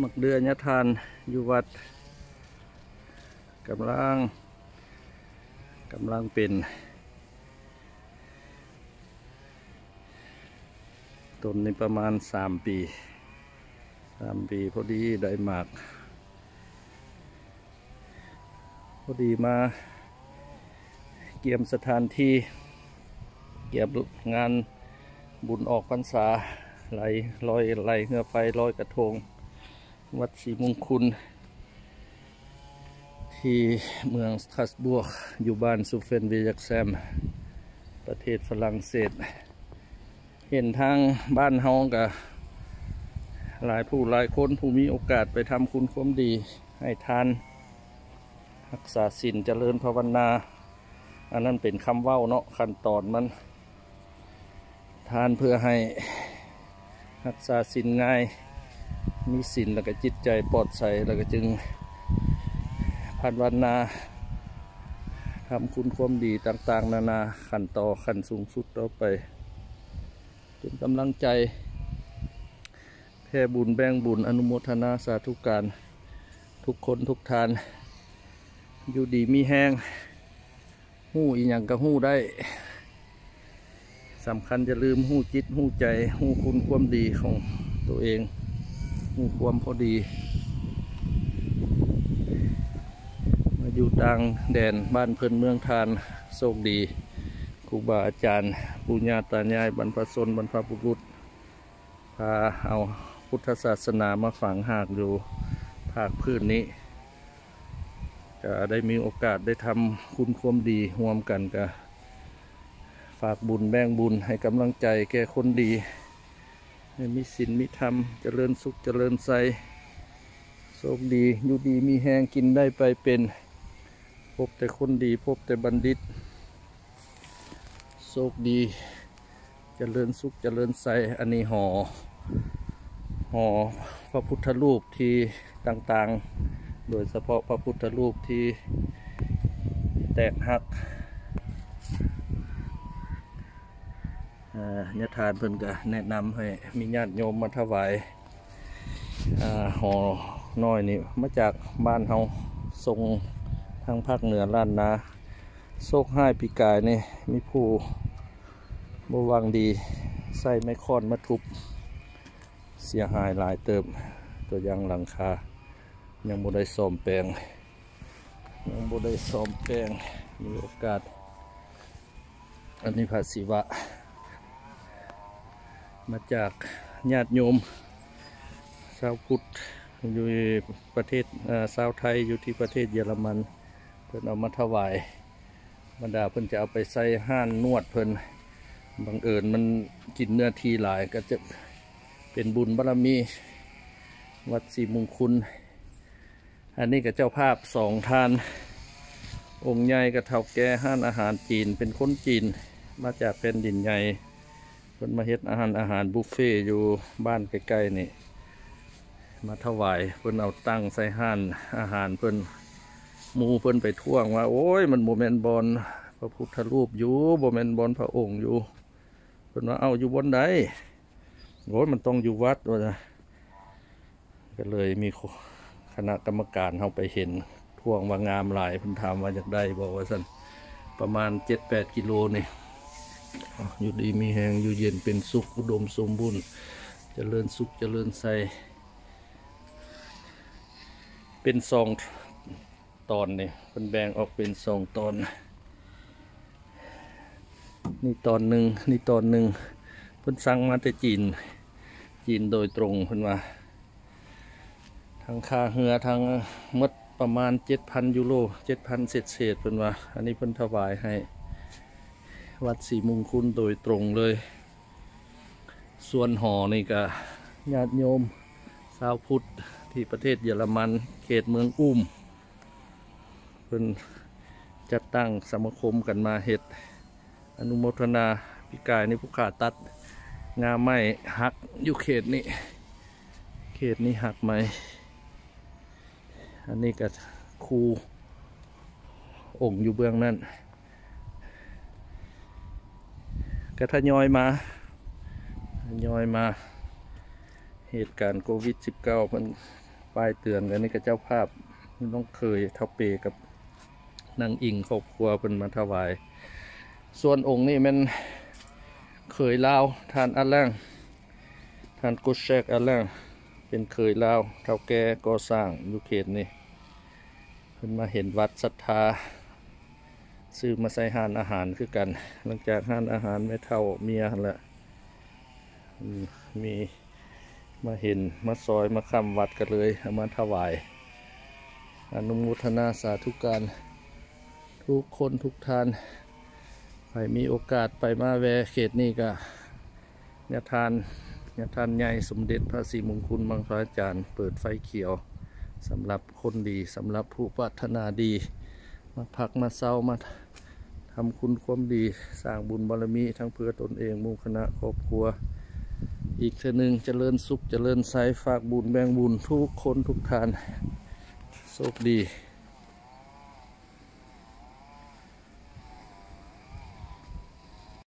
หมักเดือยะทานอยู่วัดกำลังกำลังเป็นต้นนี้ประมาณสามปีสามปีพอดีได้หมาก พอดีมาเกี่ยมสถานที่ เกี่ยมงานบุญออกพรรษาไหลลอยไหลเหือไฟลอยกระทง วัดศรีมงคุณที่เมืองสตรัสบวกอยู่บ้านซูเฟนเวียกแซม ประเทศฝรั่งเศส เห็นทางบ้านเฮากับหลายผู้หลายคนผู้มีโอกาสไปทำคุณความดีให้ทาน รักษาศีลเจริญภาวนา อันนั้นเป็นคำเว้าเนาะขั้นตอนมัน ทานเพื่อให้รักษาศีลง่าย มีศีลแล้วก็จิตใจปลอดใสแล้วก็จึงพันวันนาทำคุณความดีต่าง ๆ นานาขั้นต่อขั้นสูงสุดต่อไปเป็นกำลังใจแพ่บุญแบ่งบุญอนุโมทนาสาธุการ ทุกคนทุกทาน อยู่ดีมีแห้งหู้อีหยังก็หู้ได้สำคัญจะลืมหู้จิตหู้ใจหู้คุณความดีของตัวเอง หู้ความพอดี มาอยู่ต่างแดนบ้านเพิ่อนเมืองทานโชคดีครูบาอาจารย์ปุญญาตายายบรรพชนบรรพบุรุษพาเอาพุทธศาสนามาฝังหากอยู่ภาคพื้นนี้ก็ได้มีโอกาสได้ทำคุณความดีร่วมกันก็ฝากบุญแบ่งบุญให้กำลังใจแก่คนดี ให้มีศีลมีธรรมเจริญสุขเจริญใสโชคดีอยู่ดีมีแหงกินได้ไปเป็น พบแต่คนดีพบแต่บัณฑิตโชคดีเจริญสุขเจริญใสอันนี้หอหอพระพุทธรูปที่ต่างๆ โดยเฉพาะพระพุทธรูปที่แตกหัก อ่ายะทานเพิ่นก็แนะนำให้มีญาติโยมมาถวายอ่อน้อยนี่มาจากบ้านเฮาทรงทางภาคเหนือล้านนาโชคให้ปีกายนี่มีผู้บวังดีใส่ไม้ค้อนมาทุบ เสียหายหลายเติมตัวยางหลังคา ยังบ่ได้ซ่อมแปลง ยังบ่ได้ซ่อมแปลงมีโอกาส อันนี้ภาษีวะ มาจากญาติโยมชาวพุทธอยู่ประเทศชาวไทยอยู่ที่ประเทศเยอรมัน เพิ่นเอามาถวายบรรดาเพิ่นจะเอาไปใส่ห้านนวดเพิ่นบังเอิญมันกินเนื้อทีหลายก็จะเป็นบุญบารมี วัดศรีมงคุณ อันนี้กับเจ้าภาพสองท่าน องค์ใหญ่กับเท่าแก่ห้านอาหารจีนเป็นคนจีนมาจากแผ่นดินใหญ่ เพิ่นมาเฮ็ดอาหารอาหารบุฟเฟ่อยู่บ้านใกล้ๆนี่ มาถวายเพิ่นเอาตั้งใส่ห้านอาหารเพิ่นมูเพิ่นไปท่วงว่า โอ้ยมันโมเมนบอลพระพุทธรูปอยู่โมเมนบอลพระองค์อยู่เพิ่นว่าเอาอยู่บนใดโอ้ยมันต้องอยู่วัดว่าจะก็เลยมีคณะกรรมการเขาไปเห็นท่วงว่างามหลายเพิ่นถามว่าอยากได้บอกว่าสันประมาณเจ็ดแปดกิโลนี่ อยู่ดีมีแหงอยู่เย็นเป็นสุขอุดมสมบูรณ์เจริญสุขเจริญใสเป็นสองตอนนี่เป็นแบ่งออกเป็นสองตอน นี่ตอนหนึ่งนี่ตอนหนึ่งเพิ่นสั่งมาแต่จีน จีนโดยตรงเพิ่นว่าทางค่าเหือทางมดประมาณเจ็ดพันยูโรเจ็ดพันเศษเศษเพิ่นว่า อันนี้เพิ่นถวายให้ วัดศรีมงคุณโดยตรงเลย ส่วนหอนี่ก็ญาติโยมชาวพุทธที่ประเทศเยอรมันเขตเมืองอุ้มเพิ่นจัดตั้งสมาคมกันมาเฮ็ดอนุโมทนาพิกายในผู้ขาตัดงาไม้หักอยู่เขตนี้ เขตนี้หักไหม อันนี้ก็ครูองค์อยู่เบื้องนั่น ก็ทยอยมาทยอยมา เหตุการณ์โควิด -19 มันป้ายเตือนกันนี่ก็เจ้าภาพน้องเคยเท่าเปกับนางอิงครอบครัวเป็นมาถวาย ส่วนองค์นี่มันเคยลาวทานอัลแรงทานกุชแชกอัลแรงเป็นเคยลาวเท่าแก่ก่อสร้างอยู่เขตนี่เพิ่นมาเห็นวัดศรัทธา ซื้อมาใส่หานอาหารคือกัน หลังจากหานอาหารไม่เท่าเมียละมีมาเห็นมาซอยมาคำวัดกันเลยเอามาถวาย อนุโมทนาสาธุการทุกคนทุกท่านใครมีโอกาสไปมาแวะเขตนี้ก็ญาทานญาทานใหญ่สมเด็จพระศรีมงคลมังคลาจารย์ เปิดไฟเขียวสำหรับคนดีสำหรับผู้ปรารถนาดี มาพักมาเศร้ามา ทำคุณความดีสร้างบุญบารมีทั้งเพื่อตนเองมู่คณะครอบครัว อีกเทอหนึ่งเจริญสุขเจริญไซฝากบุญแบ่งบุญทุกคนทุกทานโชคดี